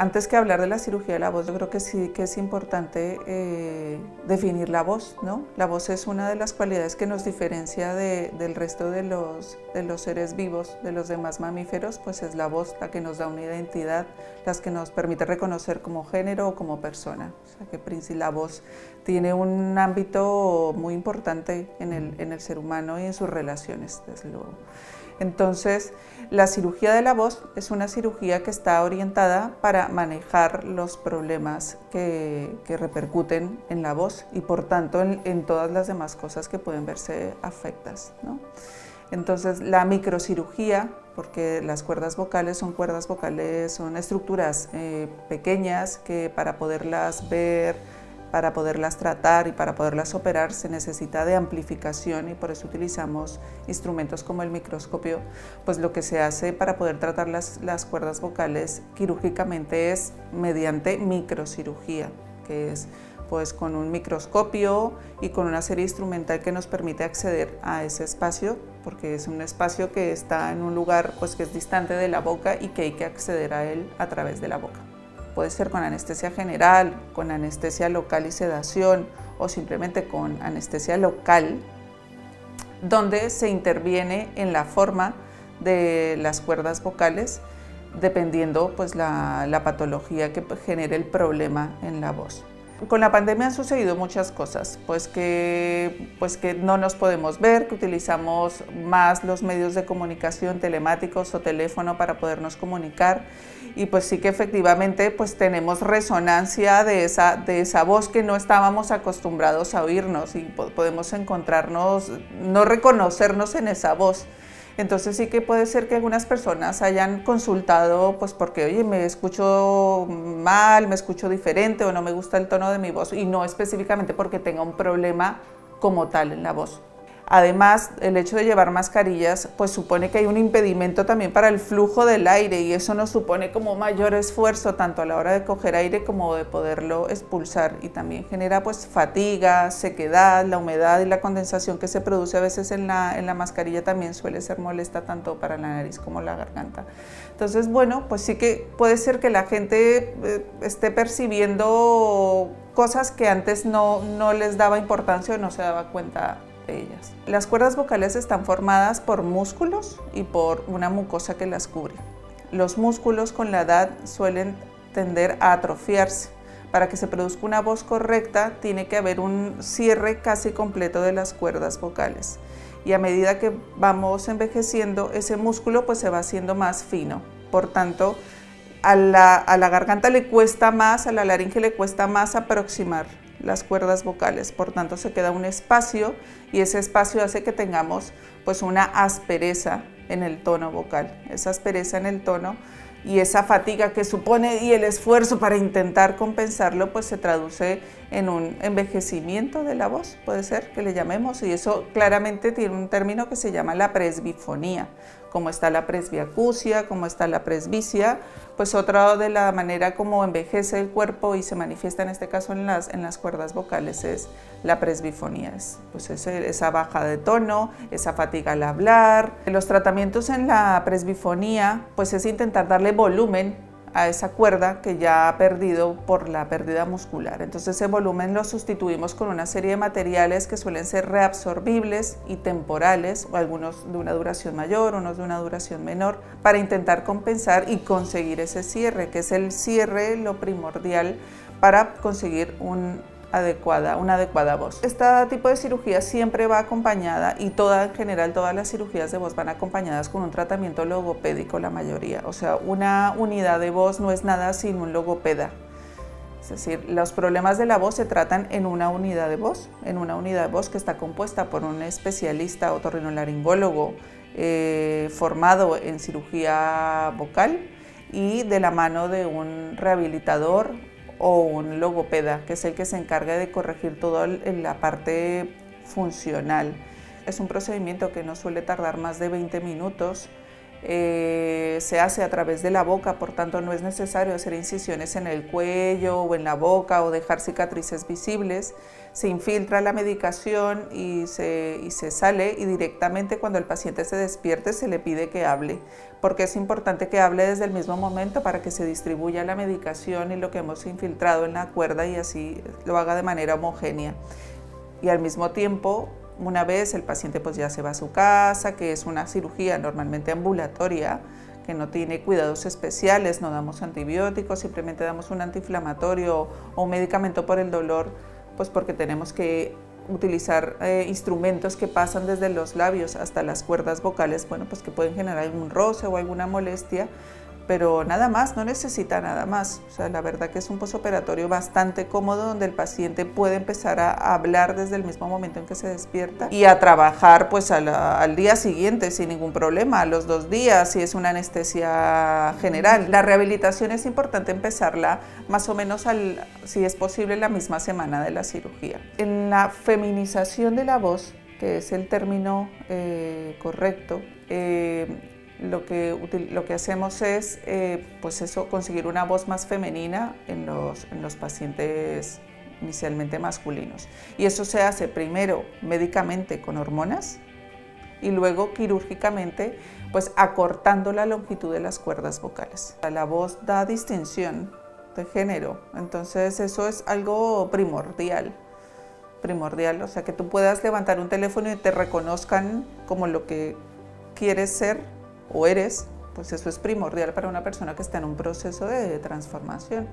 antes que hablar de la cirugía de la voz, yo creo que sí que es importante eh, definir la voz, ¿no? La voz es una de las cualidades que nos diferencia del resto de los, de los seres vivos, de los demás mamíferos, pues es la voz la que nos da una identidad, la que nos permite reconocer como género o como persona. O sea que la voz tiene un ámbito muy importante en el, en el ser humano y en sus relaciones, desde luego. Entonces, la cirugía de la voz es una cirugía que está orientada para manejar los problemas que, repercuten en la voz y por tanto en, todas las demás cosas que pueden verse afectas. Entonces, la microcirugía, porque las cuerdas vocales son cuerdas vocales, son estructuras eh, pequeñas que para poderlas ver, para poderlas tratar y para poderlas operar se necesita de amplificación y por eso utilizamos instrumentos como el microscopio. Pues lo que se hace para poder tratar las, las cuerdas vocales quirúrgicamente es mediante microcirugía, que es pues con un microscopio y con una serie instrumental que nos permite acceder a ese espacio, porque es un espacio que está en un lugar pues que es distante de la boca y que hay que acceder a él a través de la boca puede ser con anestesia general, con anestesia local y sedación o simplemente con anestesia local, donde se interviene en la forma de las cuerdas vocales dependiendo pues la, la patología que genere el problema en la voz. Con la pandemia han sucedido muchas cosas, pues que, pues que no nos podemos ver, que utilizamos más los medios de comunicación telemáticos o teléfono para podernos comunicar y pues sí que efectivamente pues tenemos resonancia de esa, de esa voz que no estábamos acostumbrados a oírnos y podemos encontrarnos, no reconocernos en esa voz. Entonces sí que puede ser que algunas personas hayan consultado, pues porque, oye, me escucho mal, me escucho diferente o no me gusta el tono de mi voz y no específicamente porque tenga un problema como tal en la voz. Además, el hecho de llevar mascarillas pues supone que hay un impedimento también para el flujo del aire y eso nos supone como mayor esfuerzo tanto a la hora de coger aire como de poderlo expulsar y también genera pues fatiga, sequedad, la humedad y la condensación que se produce a veces en la, en la mascarilla también suele ser molesta tanto para la nariz como la garganta. Entonces, bueno, pues sí que puede ser que la gente eh, esté percibiendo cosas que antes no, no les daba importancia o no se daba cuenta Las cuerdas vocales están formadas por músculos y por una mucosa que las cubre. Los músculos con la edad suelen tender a atrofiarse. Para que se produzca una voz correcta tiene que haber un cierre casi completo de las cuerdas vocales. Y a medida que vamos envejeciendo, ese músculo pues se va haciendo más fino. Por tanto, a la garganta le cuesta más, a la laringe le cuesta más aproximar las cuerdas vocales, por tanto se queda un espacio y ese espacio hace que tengamos pues una aspereza en el tono vocal, esa aspereza en el tono y esa fatiga que supone y el esfuerzo para intentar compensarlo pues se traduce en un envejecimiento de la voz, puede ser que le llamemos y eso claramente tiene un término que se llama la presbifonía, como está la presbiacusia, como está la presbicia, pues otra de la manera como envejece el cuerpo y se manifiesta en este caso en las, en las cuerdas vocales es la presbifonía, es, pues esa baja de tono, esa fatiga al hablar. Los tratamientos en la presbifonía pues es intentar darle volumen a esa cuerda que ya ha perdido por la pérdida muscular. Entonces ese volumen lo sustituimos con una serie de materiales que suelen ser reabsorbibles y temporales, o algunos de una duración mayor, unos de una duración menor, para intentar compensar y conseguir ese cierre, que es el cierre lo primordial para conseguir un adecuada, una adecuada voz. Este tipo de cirugía siempre va acompañada y toda, en general todas las cirugías de voz van acompañadas con un tratamiento logopédico la mayoría. O sea, una unidad de voz no es nada sin un logopeda. Es decir, los problemas de la voz se tratan en una unidad de voz, en una unidad de voz que está compuesta por un especialista otorrinolaringólogo eh, formado en cirugía vocal y de la mano de un rehabilitador o un logopeda, que es el que se encarga de corregir toda la parte funcional. Es un procedimiento que no suele tardar más de 20 minutos eh, se hace a través de la boca, por tanto no es necesario hacer incisiones en el cuello o en la boca o dejar cicatrices visibles. Se infiltra la medicación y se, y se sale y directamente cuando el paciente se despierte se le pide que hable, porque es importante que hable desde el mismo momento para que se distribuya la medicación y lo que hemos infiltrado en la cuerda y así lo haga de manera homogénea. Y al mismo tiempo una vez el paciente pues ya se va a su casa, que es una cirugía normalmente ambulatoria, que no tiene cuidados especiales, no damos antibióticos, simplemente damos un antiinflamatorio o un medicamento por el dolor, pues porque tenemos que utilizar eh, instrumentos que pasan desde los labios hasta las cuerdas vocales, bueno, pues que pueden generar algún roce o alguna molestia, pero nada más, no necesita nada más. O sea, la verdad que es un posoperatorio bastante cómodo donde el paciente puede empezar a hablar desde el mismo momento en que se despierta y a trabajar pues al, día siguiente sin ningún problema, a los dos días, si es una anestesia general. La rehabilitación es importante empezarla más o menos, al, si es posible, la misma semana de la cirugía. En la feminización de la voz, que es el término eh, correcto, eh, lo que, lo que hacemos es eh, pues eso, conseguir una voz más femenina en los, en los pacientes inicialmente masculinos. Y eso se hace primero médicamente con hormonas y luego quirúrgicamente pues acortando la longitud de las cuerdas vocales. La voz da distinción de género, entonces eso es algo primordial, primordial, o sea que tú puedas levantar un teléfono y te reconozcan como lo que quieres ser o eres, pues eso es primordial para una persona que está en un proceso de transformación.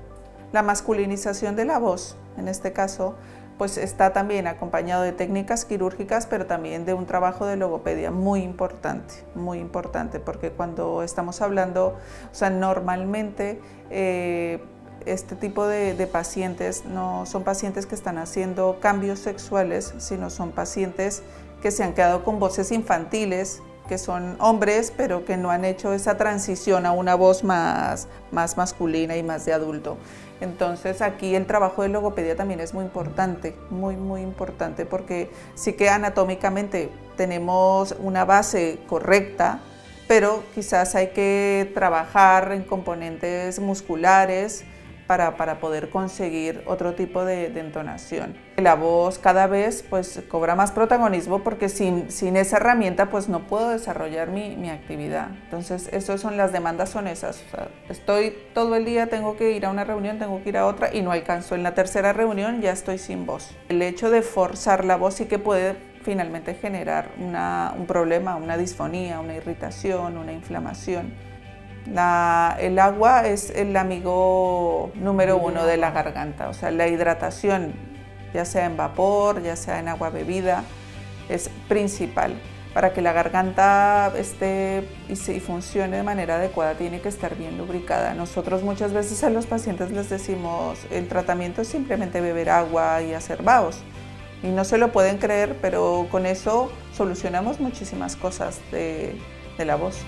La masculinización de la voz, en este caso, pues está también acompañado de técnicas quirúrgicas, pero también de un trabajo de logopedia muy importante, muy importante, porque cuando estamos hablando, o sea, normalmente eh, este tipo de, de, pacientes no son pacientes que están haciendo cambios sexuales, sino son pacientes que se han quedado con voces infantiles que son hombres, pero que no han hecho esa transición a una voz más, más masculina y más de adulto. Entonces aquí el trabajo de logopedia también es muy importante, muy, muy importante, porque sí que anatómicamente tenemos una base correcta, pero quizás hay que trabajar en componentes musculares, para, para, poder conseguir otro tipo de, de, entonación. La voz cada vez pues cobra más protagonismo porque sin, sin esa herramienta pues no puedo desarrollar mi, mi actividad. Entonces esas son las demandas son esas. O sea, estoy todo el día, tengo que ir a una reunión, tengo que ir a otra y no alcanzo. En la tercera reunión ya estoy sin voz. El hecho de forzar la voz sí que puede finalmente generar una, un problema, una disfonía, una irritación, una inflamación el agua es el amigo número uno de la garganta, o sea, la hidratación, ya sea en vapor, ya sea en agua bebida, es principal. Para que la garganta esté y, y funcione de manera adecuada tiene que estar bien lubricada. Nosotros muchas veces a los pacientes les decimos el tratamiento es simplemente beber agua y hacer vaos. Y no se lo pueden creer, pero con eso solucionamos muchísimas cosas de, de la voz.